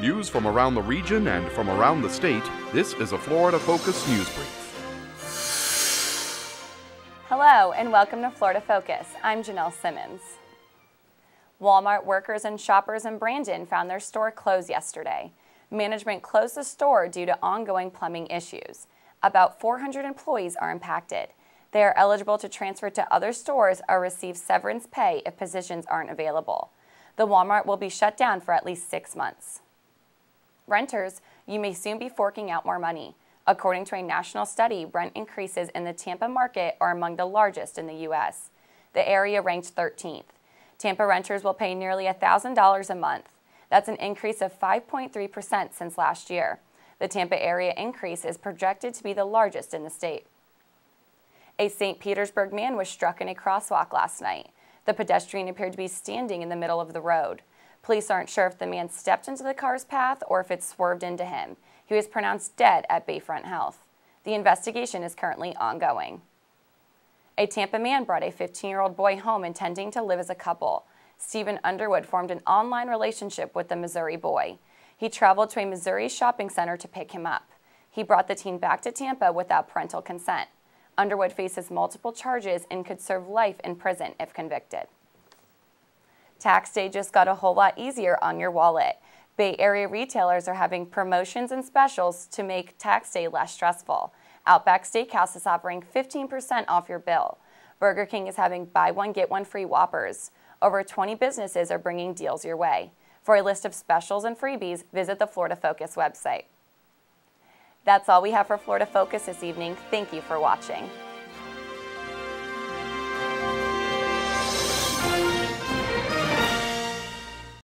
News from around the region and from around the state, this is a Florida Focus News Brief. Hello and welcome to Florida Focus. I'm Janelle Simmons. Walmart workers and shoppers in Brandon found their store closed yesterday. Management closed the store due to ongoing plumbing issues. About 400 employees are impacted. They are eligible to transfer to other stores or receive severance pay if positions aren't available. The Walmart will be shut down for at least six months. Renters, you may soon be forking out more money. According to a national study, rent increases in the Tampa market are among the largest in the U.S. The area ranked 13th. Tampa renters will pay nearly $1,000 a month. That's an increase of 5.3% since last year. The Tampa area increase is projected to be the largest in the state. A St. Petersburg man was struck in a crosswalk last night. The pedestrian appeared to be standing in the middle of the road. Police aren't sure if the man stepped into the car's path or if it swerved into him. He was pronounced dead at Bayfront Health. The investigation is currently ongoing. A Tampa man brought a 15-year-old boy home intending to live as a couple. Stephen Underwood formed an online relationship with the Missouri boy. He traveled to a Missouri shopping center to pick him up. He brought the teen back to Tampa without parental consent. Underwood faces multiple charges and could serve life in prison if convicted. Tax day just got a whole lot easier on your wallet. Bay Area retailers are having promotions and specials to make tax day less stressful. Outback Steakhouse is offering 15% off your bill. Burger King is having buy one, get one free Whoppers. Over 20 businesses are bringing deals your way. For a list of specials and freebies, visit the Florida Focus website. That's all we have for Florida Focus this evening. Thank you for watching.